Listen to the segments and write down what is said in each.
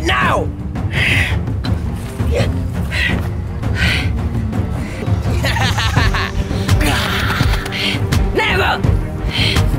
Now! Never!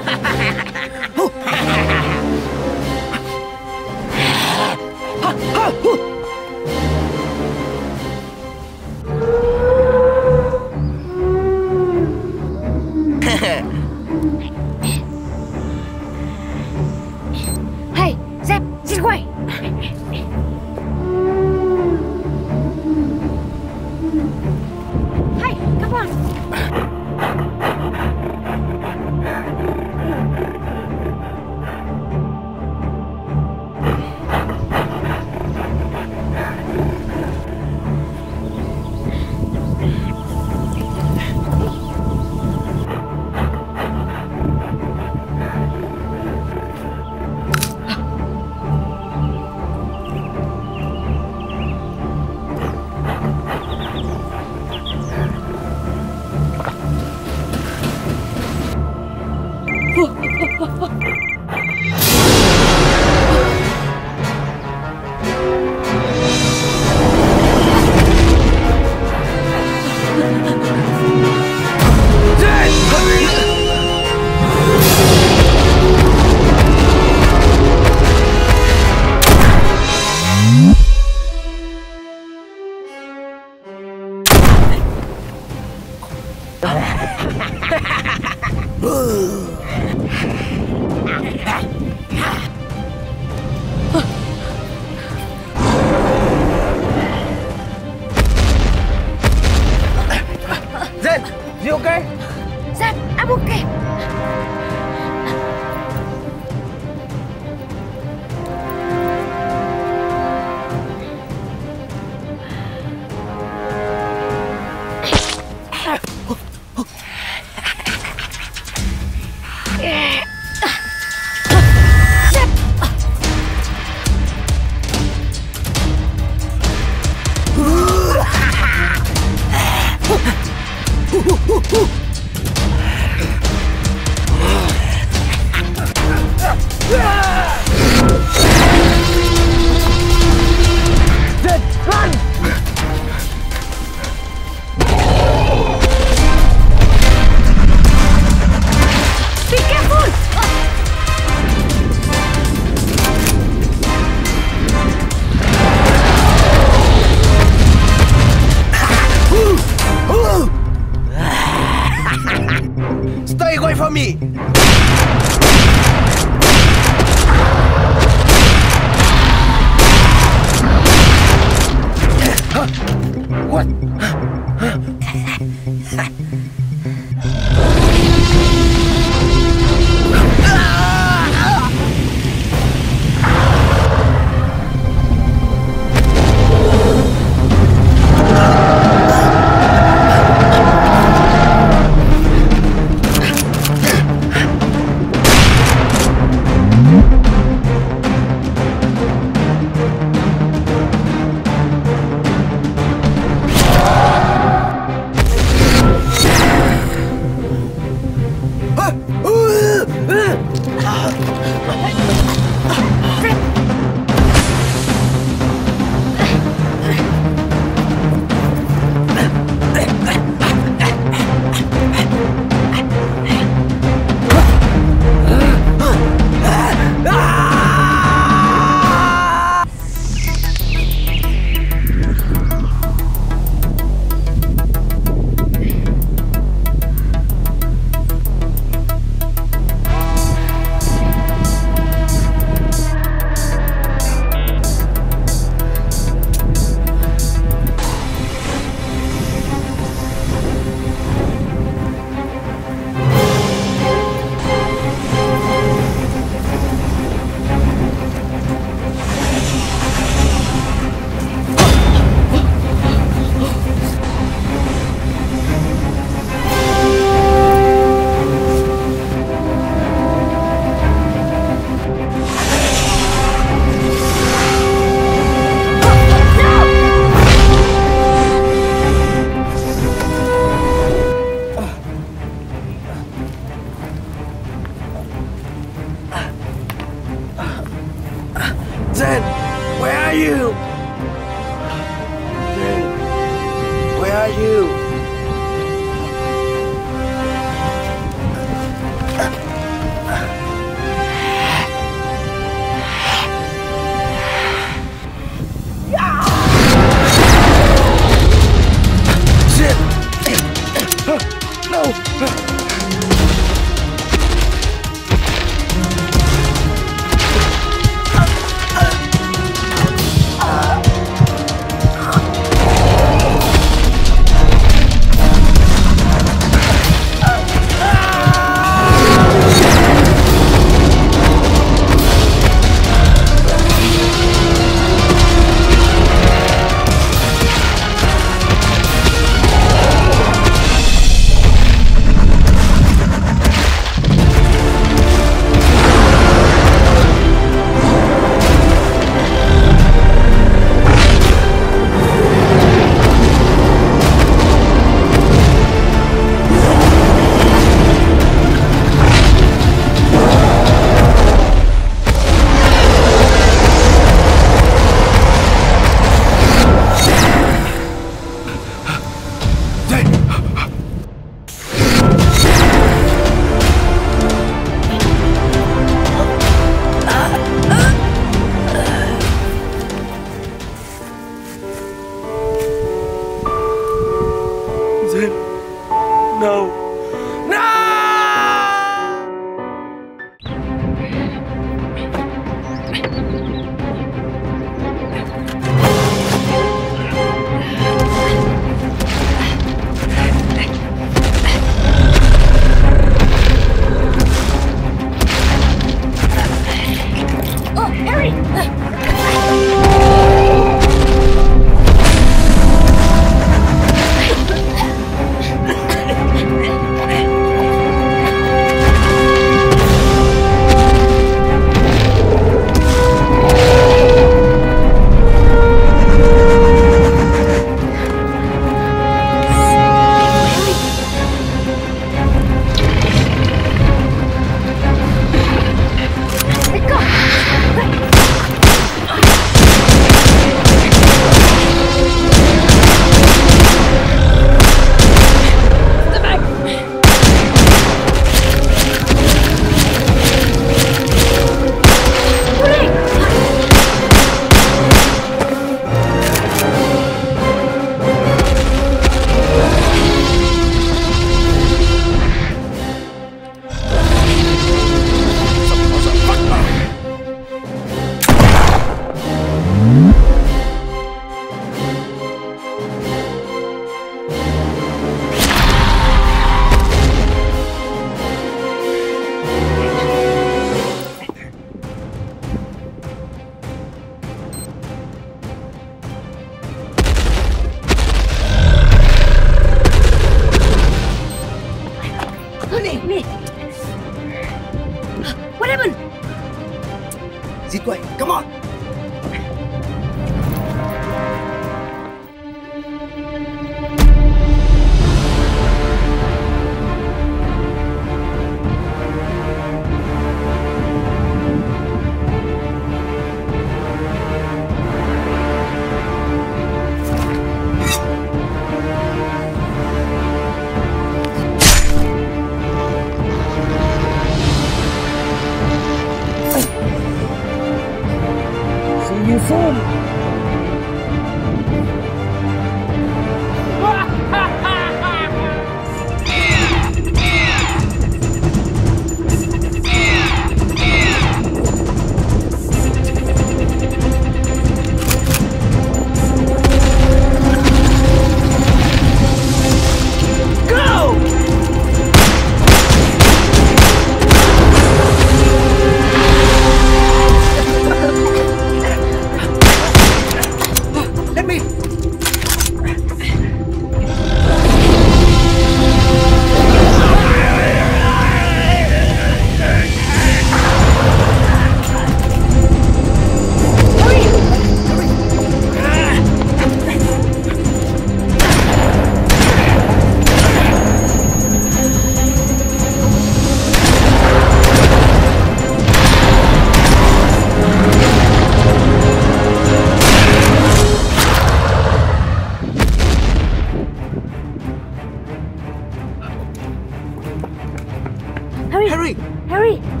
Harry! Harry!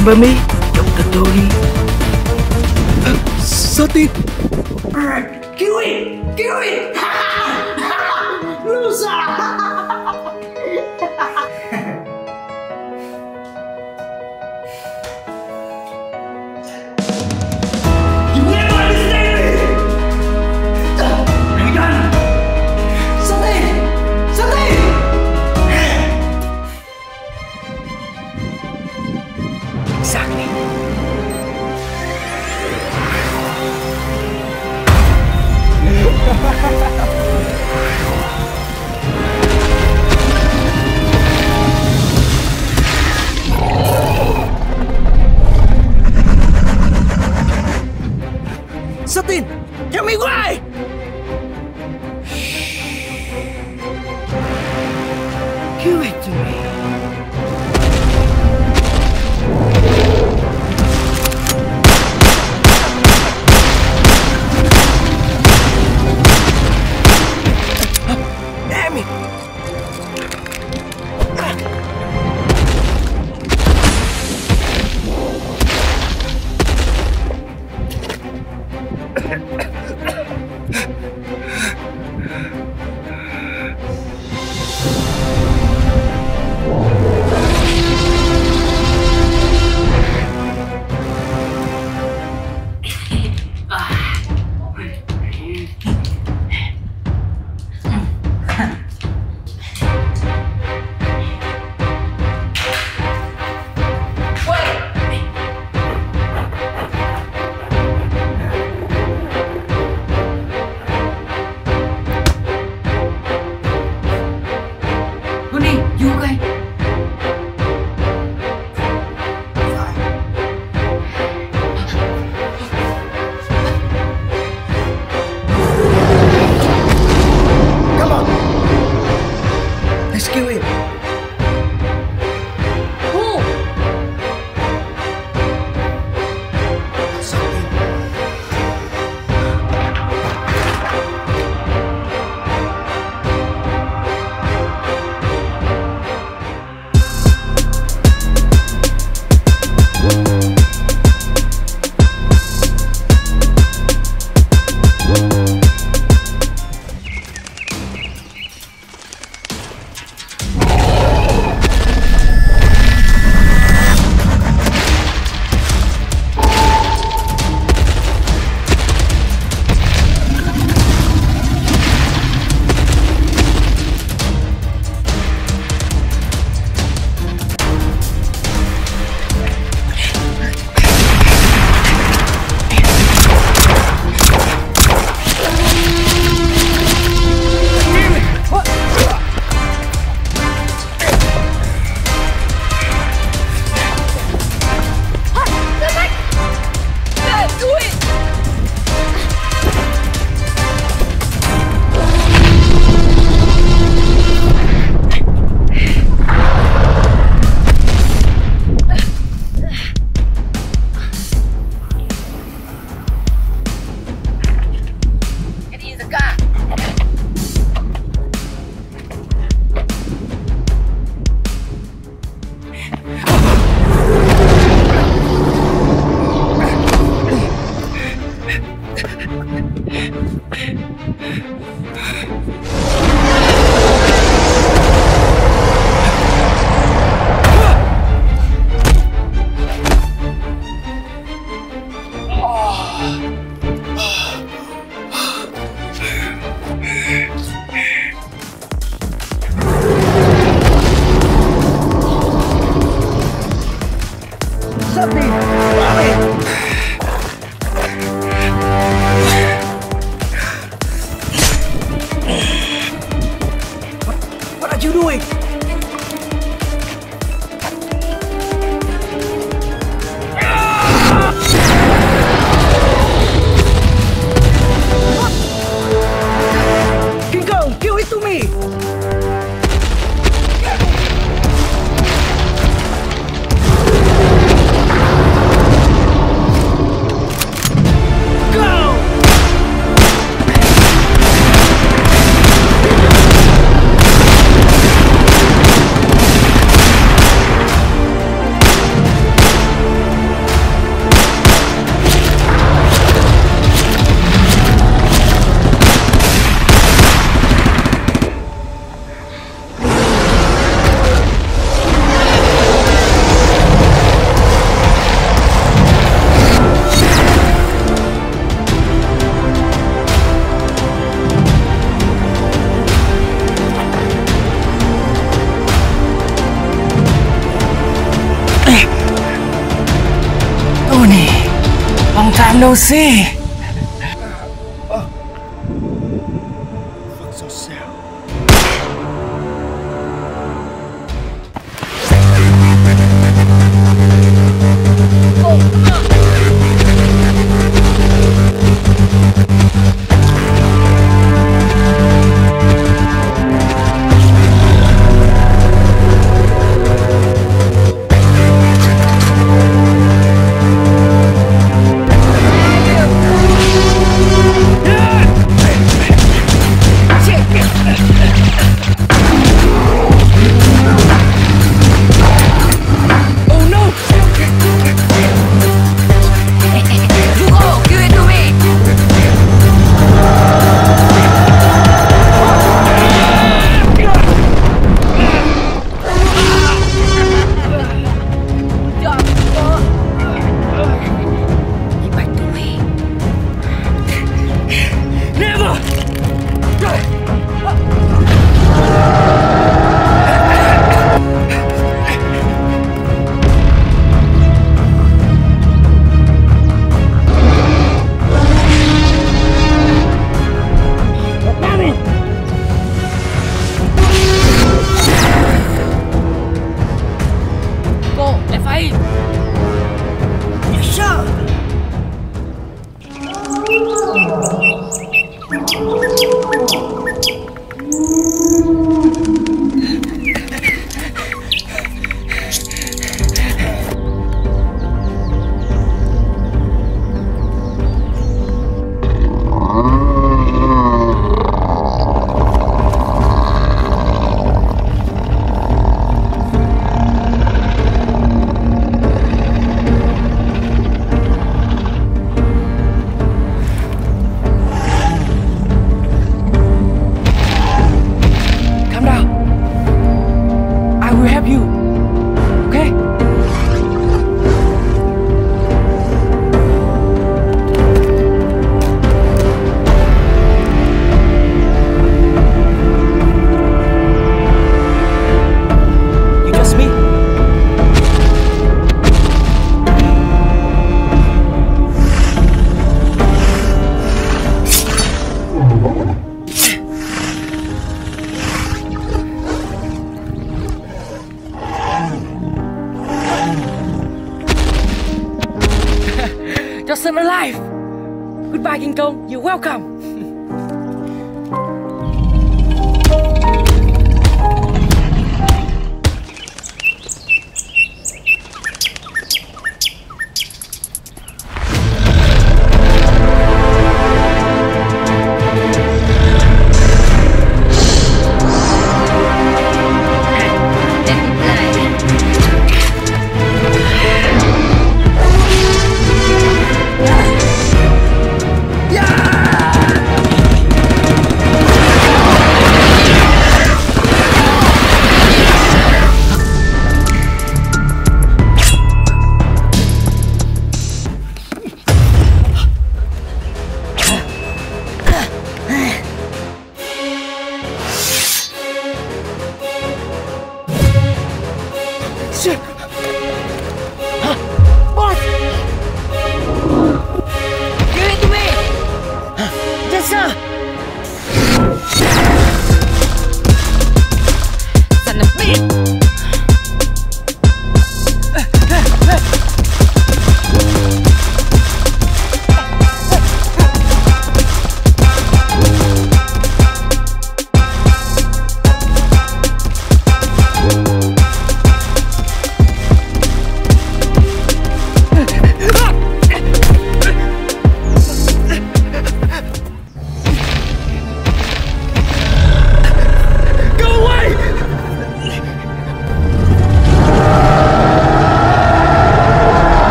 Remember me, José.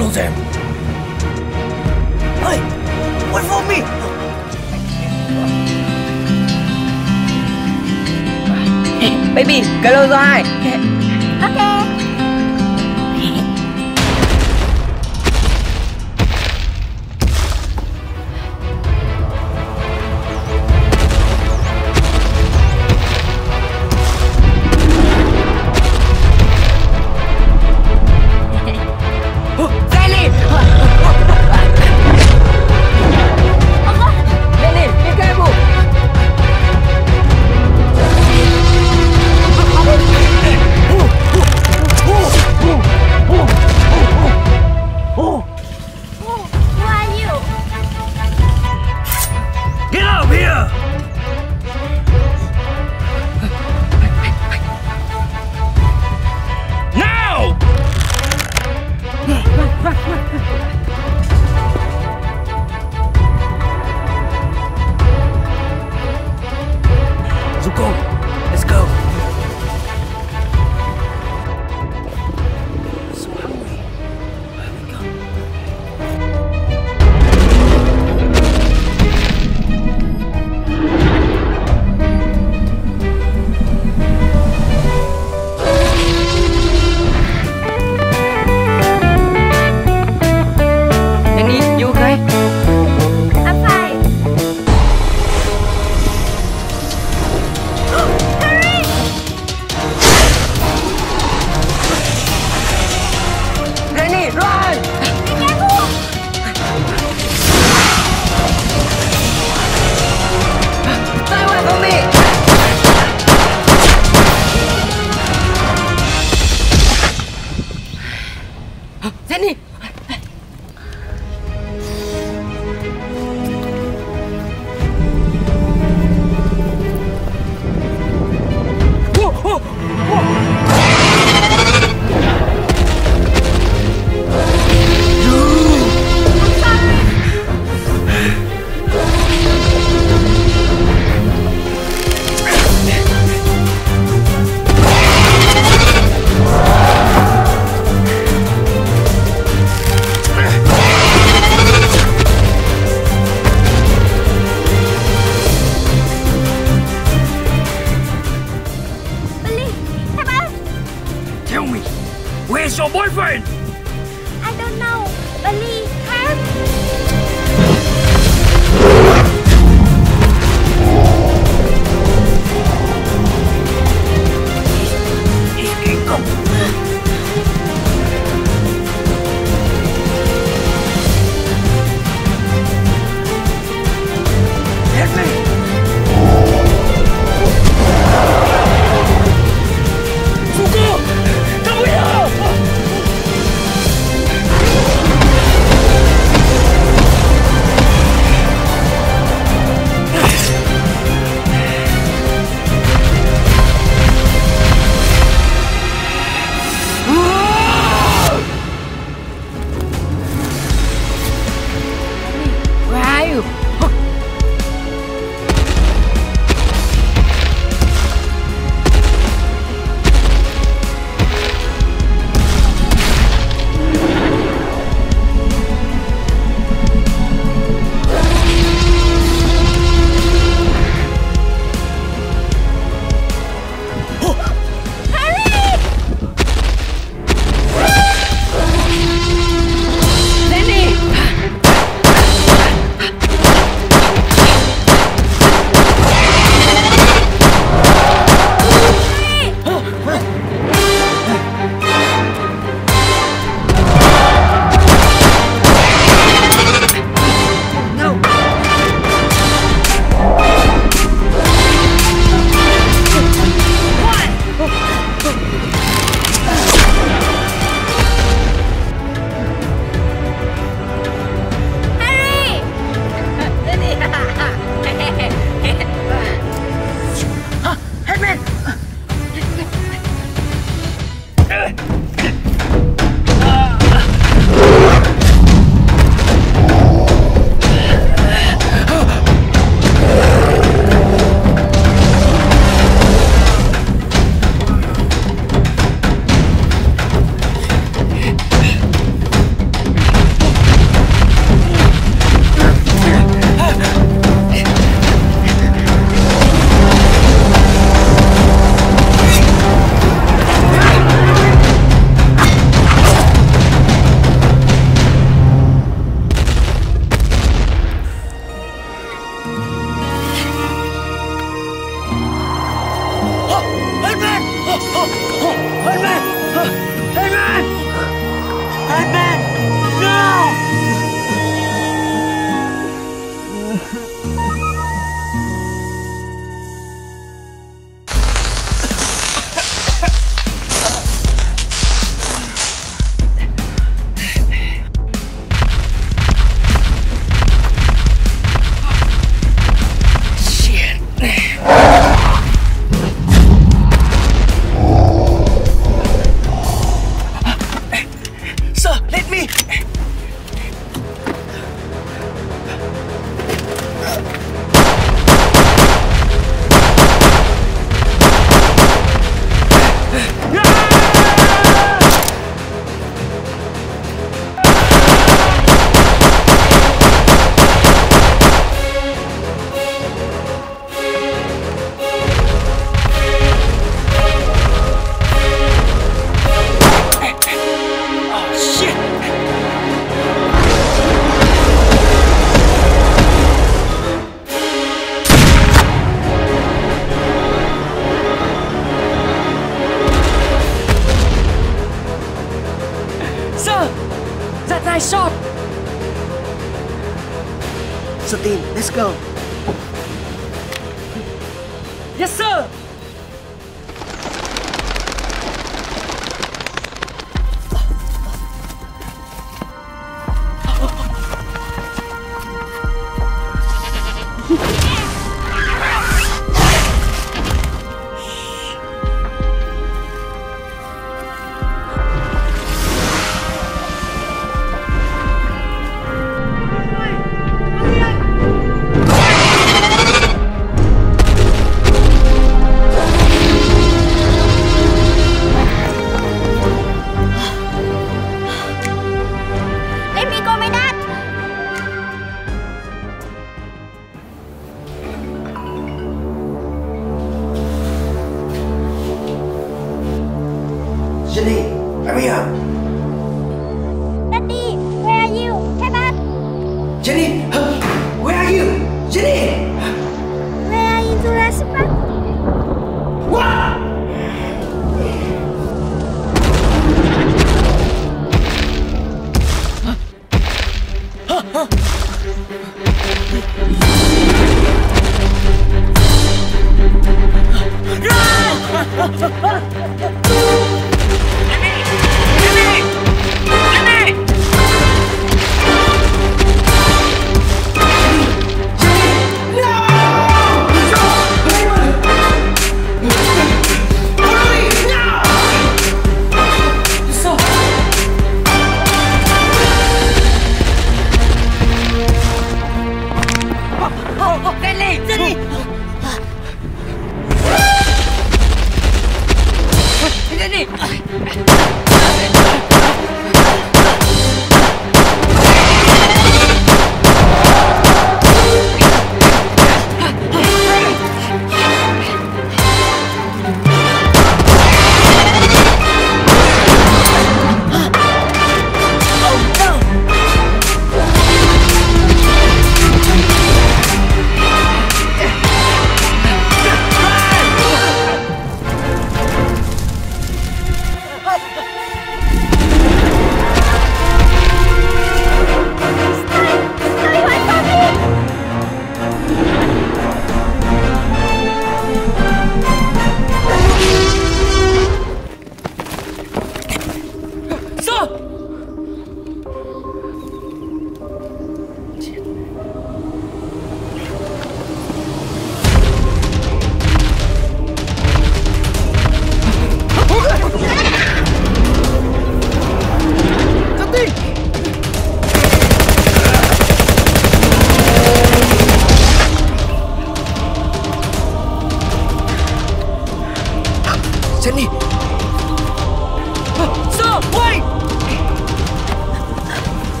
luôn xem Hey, wait for me? Baby, cái lô do hai. Ok.